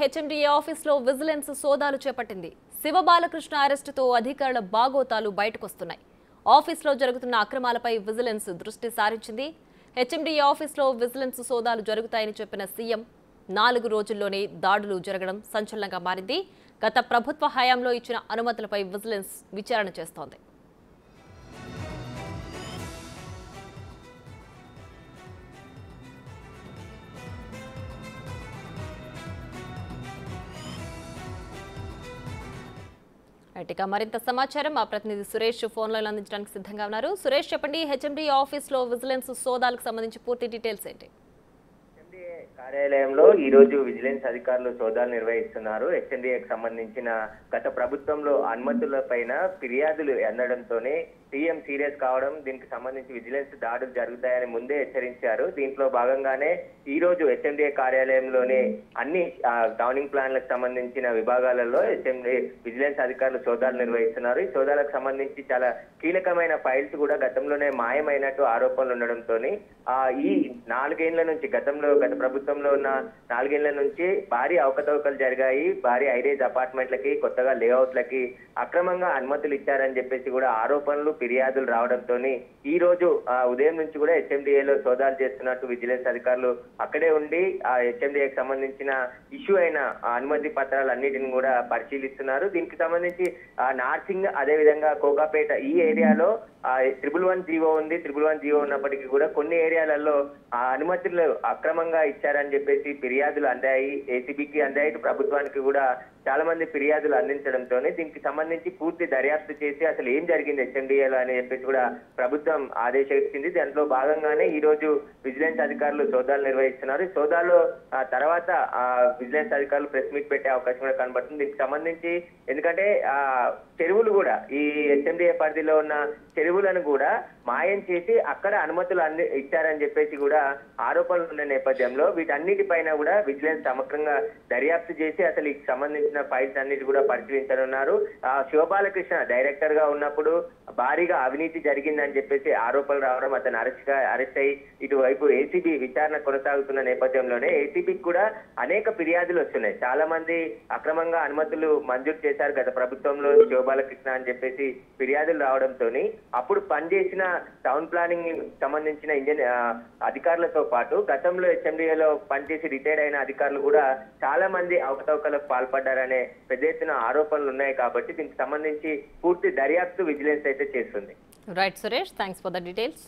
HMDA ఆఫీస్లో vigilance సోదాలు చేపట్టింది. శివబాలకృష్ణ అరెస్టుతో అధికారుల బాగోతాలు బయటకొస్తున్నాయి. ఆఫీస్లో జరుగుతున్న అక్రమాలపై విజిలెన్స్ దృష్టి సారించింది. హెచ్ఎండిఏ ఆఫీస్లో విజిలెన్స్ సోదాలు జరుగుతాయని చెప్పిన సీఎం నాలుగు రోజుల్లోనే దాడులు జరగడం సంచలనంగా మారింది. గత ప్రభుత్వ హయాంలో ఇచ్చిన అనుమతులపై విజిలెన్స్ విచారణ చేస్తోంది. ఇక మరింత సమాచారం మా ప్రతినిధి సురేష్ ఫోన్ లైన్ అందించడానికి సిద్ధంగా ఉన్నారు. సురేష్ చెప్పండి హెచ్ఎండి ఆఫీస్లో విజిలెన్స్ సోదాలకు సంబంధించి పూర్తి డీటెయిల్స్ ఏంటి? కార్యాలయంలో ఈ రోజు విజిలెన్స్ అధికారులు సోదాలు నిర్వహిస్తున్నారు. హెచ్ఎండిఏకి సంబంధించిన గత ప్రభుత్వంలో అనుమతులపైన ఫిర్యాదులు అందడంతోనే సీఎం సీరియస్ కావడం దీనికి సంబంధించి విజిలెన్స్ దాడులు జరుగుతాయని ముందే హెచ్చరించారు. దీంట్లో భాగంగానే ఈ రోజు హెచ్ఎండిఏ కార్యాలయంలోని అన్ని టౌనింగ్ ప్లాన్లకు సంబంధించిన విభాగాలలో హెచ్ఎండిఏ విజిలెన్స్ అధికారులు సోదాలు నిర్వహిస్తున్నారు. ఈ సోదాలకు సంబంధించి చాలా కీలకమైన ఫైల్స్ కూడా గతంలోనే మాయమైనట్టు ఆరోపణలు ఉండడంతో ఈ నాలుగేళ్ళ నుంచి గతంలో గత ప్రభుత్వం ప్రభుత్వంలో ఉన్న నాలుగేళ్ళ నుంచి భారీ అవకతవకలు జరిగాయి. భారీ ఐరేజ్ అపార్ట్మెంట్లకి కొత్తగా లేఅవుట్లకి అక్రమంగా అనుమతులు ఇచ్చారని చెప్పేసి కూడా ఆరోపణలు ఫిర్యాదులు రావడంతో ఈ రోజు ఆ, ఉదయం నుంచి కూడా హెచ్ఎండిఏలో లో సోదాలు చేస్తున్నట్టు విజిలెన్స్ అధికారులు అక్కడే ఉండి ఆ హెచ్ఎండిఏకి సంబంధించిన ఇష్యూ అయిన ఆ అనుమతి పత్రాలు అన్నిటిని కూడా పరిశీలిస్తున్నారు. దీనికి సంబంధించి నార్సింగ్ అదే విధంగా కోకాపేట ఈ ఏరియాలో త్రిబుల్ వన్ జీవో ఉంది. త్రిబుల్ వన్ జీవో ఉన్నప్పటికీ కూడా కొన్ని ఏరియాలలో ఆ అనుమతులు అక్రమంగా ఇచ్చారని అని చెప్పేసి ఫిర్యాదులు అందాయి ఏసీబీకి అందాయి ఇటు ప్రభుత్వానికి కూడా చాలా మంది ఫిర్యాదులు అందించడంతోనే దీనికి సంబంధించి పూర్తి దర్యాప్తు చేసి అసలు ఏం జరిగింది హెచ్ఎండిఏలో అని చెప్పేసి కూడా ప్రభుత్వం ఆదేశించింది. దాంట్లో భాగంగానే ఈ రోజు విజిలెన్స్ అధికారులు సోదాలు నిర్వహిస్తున్నారు. సోదాలు సోదాలో ఆ, తర్వాత ఆ, విజిలెన్స్ అధికారులు ప్రెస్ మీట్ పెట్టే అవకాశం కూడా కనబడుతుంది. దీనికి సంబంధించి ఎందుకంటే ఆ చెరువులు కూడా ఈ హెచ్ఎండిఏ పరిధిలో ఉన్న చెరువులను కూడా మాయం చేసి అక్కడ అనుమతులు అంది ఇచ్చారని చెప్పేసి కూడా ఆరోపణలు ఉన్న నేపథ్యంలో వీటన్నిటిపైన కూడా విజిలెన్స్ సమగ్రంగా దర్యాప్తు చేసి అసలు ఈ సంబంధించిన ఫైల్స్ అన్నిటి కూడా పరిశీలించనున్నారు. ఆ శివబాలకృష్ణ డైరెక్టర్గా ఉన్నప్పుడు భారీగా అవినీతి జరిగిందని చెప్పేసి ఆరోపణలు రావడం అతను అరెస్ట్ అరెస్ట్ అయ్యి ఇటువైపు ఏసీబీ విచారణ కొనసాగుతున్న నేపథ్యంలోనే ఏసీబీకి కూడా అనేక ఫిర్యాదులు వస్తున్నాయి. చాలా మంది అక్రమంగా అనుమతులు మంజూరు చేశారు గత ప్రభుత్వంలో శివబాలకృష్ణ అని చెప్పేసి ఫిర్యాదులు రావడంతో అప్పుడు పనిచేసిన టౌన్ ప్లానింగ్ సంబంధించిన ఇంజనీర్ అధికారులతో పాటు గతంలో హెచ్ఎండిఏలో పనిచేసి రిటైర్డ్ అయిన అధికారులు కూడా చాలా మంది అవకతవకలకు పాల్పడ్డారనే పెద్ద ఎత్తున ఆరోపణలు ఉన్నాయి కాబట్టి దీనికి సంబంధించి పూర్తి దర్యాప్తు విజిలెన్స్ అయితే చేస్తుంది. Right Suresh thanks for the details